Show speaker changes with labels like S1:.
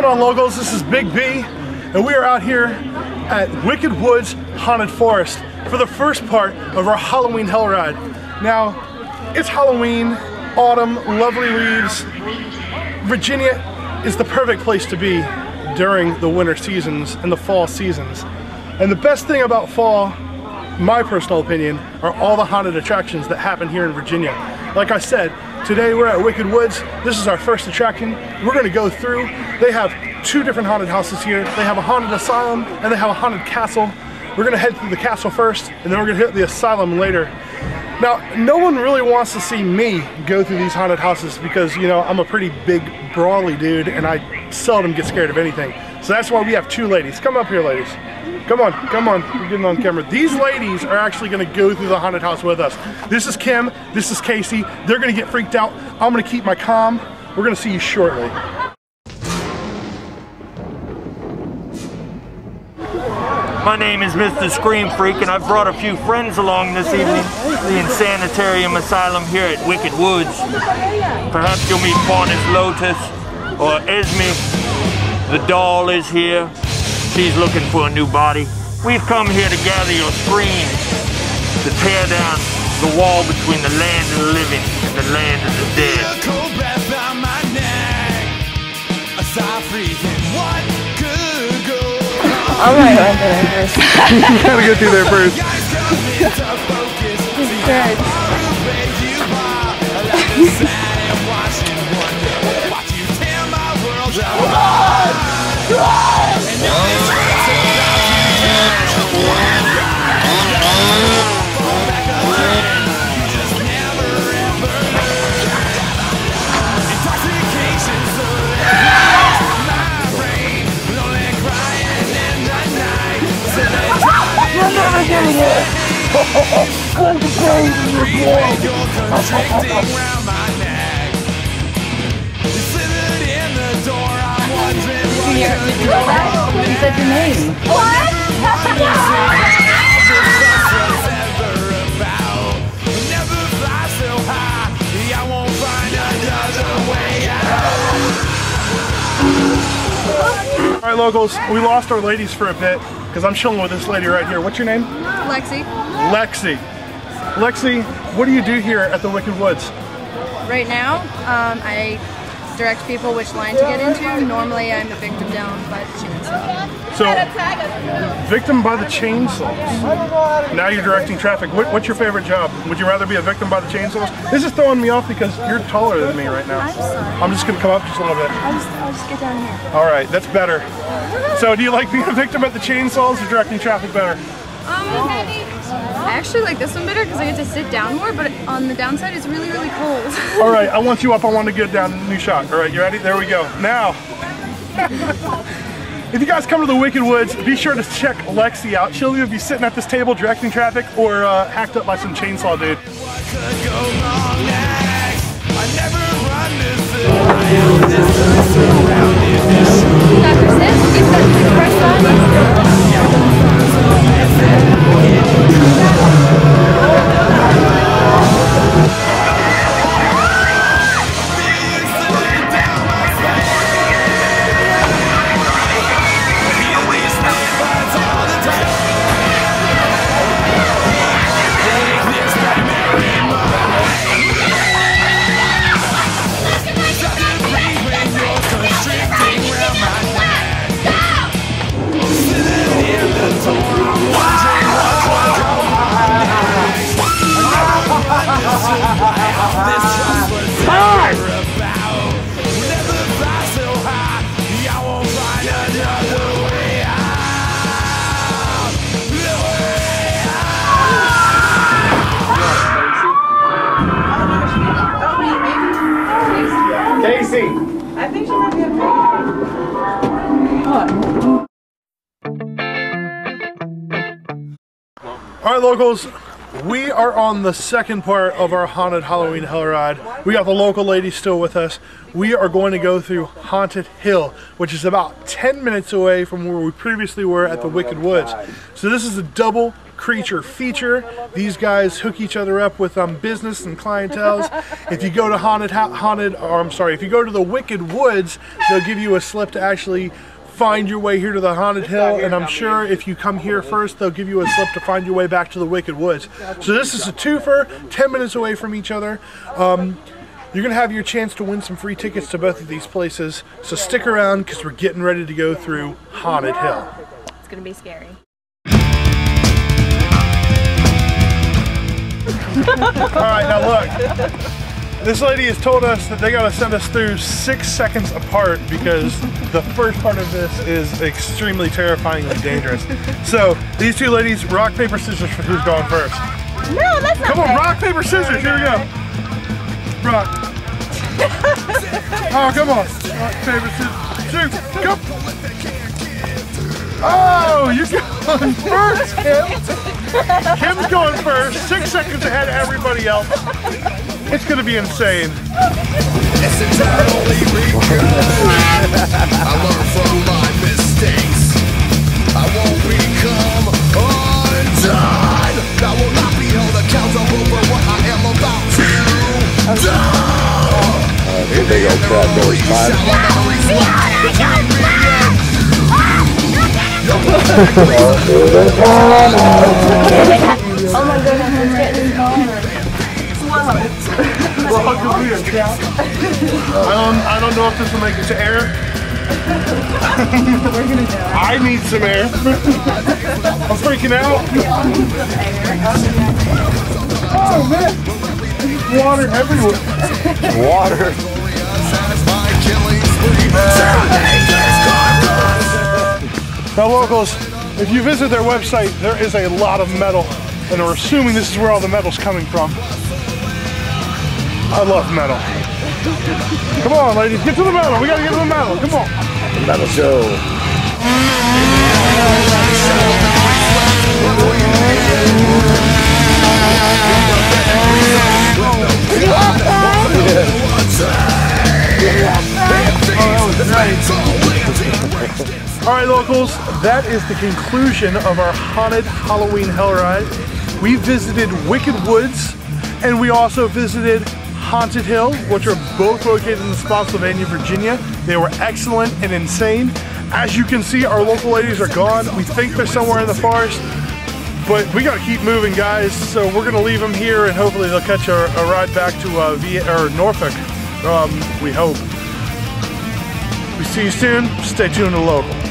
S1: going on locals? This is Big B and we are out here at Wicked Woods Haunted Forest for the first part of our Halloween Hell Ride. Now, it's Halloween, autumn, lovely leaves. Virginia is the perfect place to be during the winter seasons and the fall seasons. And the best thing about fall, my personal opinion, are all the haunted attractions that happen here in Virginia. Like I said, today we're at Wicked Woods. This is our first attraction. We're gonna go through. They have two different haunted houses here. They have a haunted asylum and they have a haunted castle. We're gonna head through the castle first and then we're gonna hit the asylum later. Now, no one really wants to see me go through these haunted houses because, you know, I'm a pretty big, brawly dude and I seldom get scared of anything. So that's why we have two ladies. Come up here, ladies. Come on, come on, we're getting on camera. These ladies are actually gonna go through the haunted house with us. This is Kim, this is Casey. They're gonna get freaked out. I'm gonna keep my calm. We're gonna see you shortly.
S2: My name is Mr. Scream Freak and I've brought a few friends along this evening the Insanitarium Asylum here at Wicked Woods. Perhaps you'll meet Faunus Lotus or Esme. The doll is here. She's looking for a new body. We've come here to gather your screams, to tear down the wall between the land of the living and the land of the dead.
S3: All right, I'm there first.
S1: you gotta go through there first.
S3: You said your name.
S1: All right, locals, we lost our ladies for a bit because I'm chilling with this lady right here. What's your name?
S4: Lexi,
S1: Lexi. Lexi, what do you do here at the Wicked Woods?
S4: right now, um, I direct people which line to get into. Normally, I'm a victim down by the chainsaw.
S1: So, victim by the chainsaws. Now you're directing traffic. What, what's your favorite job? Would you rather be a victim by the chainsaws? This is throwing me off because you're taller than me right now.
S4: I'm sorry.
S1: I'm just gonna come up just a little bit.
S4: I'll just, I'll just get down here.
S1: All right, that's better. So, do you like being a victim at the chainsaws or directing traffic better?
S4: Um, actually like this one better because I get to sit down more, but on the downside, it's really, really cold.
S1: All right, I want you up. I want to get down. New shot. All right, you ready? There we go. Now, if you guys come to the Wicked Woods, be sure to check Lexi out. She'll either be sitting at this table directing traffic or uh, hacked up by some chainsaw dude.
S4: Dr. Sis, you've got the first one. Casey. All right, locals, we are on the second part of our haunted Halloween hell ride. We got the local lady still with us. We are going to go through Haunted Hill, which is about 10 minutes away from where we previously were at the Wicked Woods. So this is a double
S1: creature feature. These guys hook each other up with um, business and clientels. if you go to haunted, haunted, or I'm sorry, if you go to the Wicked Woods, they'll give you a slip to actually find your way here to the Haunted Hill, and I'm sure if you come here first, they'll give you a slip to find your way back to the Wicked Woods. So this is a twofer, 10 minutes away from each other. Um, you're going to have your chance to win some free tickets to both of these places, so stick around because we're getting ready to go through Haunted Hill.
S3: It's gonna be scary.
S1: All right, now look. This lady has told us that they gotta send us through six seconds apart because the first part of this is extremely terrifyingly dangerous. So these two ladies, rock, paper, scissors for who's going first.
S3: No, that's not
S1: Come on,
S3: fair.
S1: rock, paper, scissors, here we go. Rock. Oh, come on. Rock, paper, scissors, shoot, go. Oh, you're going first, Kim. Kim's going first. Six seconds ahead of everybody else. It's going to be insane.
S5: It's entirely I from my mistakes. I won't become undone. I will not be held accountable for what I am about to do.
S6: Here they go,
S5: Crab Doors 5.
S3: Oh my goodness, it's getting
S1: I don't, I don't know if this will make it to air. I need some air. I'm freaking out. Oh man, water everywhere.
S6: Water.
S1: Now locals, if you visit their website, there is a lot of metal, and we're assuming this is where all the metal's coming from. I love metal. Come on, ladies, get to the metal. We gotta get to the metal. Come on.
S6: The Metal show.
S1: That is the conclusion of our haunted Halloween hell ride. We visited Wicked Woods and we also visited Haunted Hill, which are both located in Spotsylvania, Virginia. They were excellent and insane. As you can see, our local ladies are gone. We think they're somewhere in the forest, but we gotta keep moving, guys. So we're gonna leave them here and hopefully they'll catch a, a ride back to uh, via, or Norfolk, um, we hope. We see you soon. Stay tuned to local.